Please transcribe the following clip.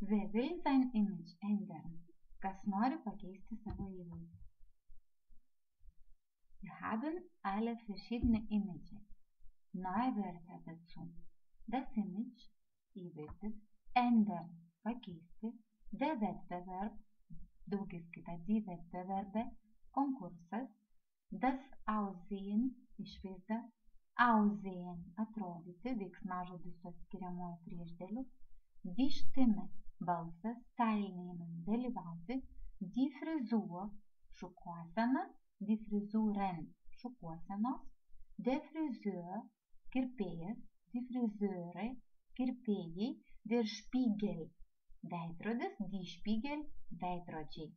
Wer will sein Image ändern? Kas nori pakeisti savo įvaizdį? Wir haben alle verschiedene Images. Neue Wörter dazu. Das Image, įvaizdis, ändern, pakeisti, der Wettbewerb, daugiskaita die Wettbewerbe, konkursas, das Aussehen, išvaizda, Aussehen, atrodyti, veiksmažodis su atskiriamuoju priešdėliu, die Stimme, balsas, teilnehmen, dalyvauti, die Frisur, šukuosena, die Frisuren, šukuosenos, der Friseur, kirpėjas, die Friseure, kirpėjai, der Spiegel, veidrodis, die Spiegel, veidrodžiai.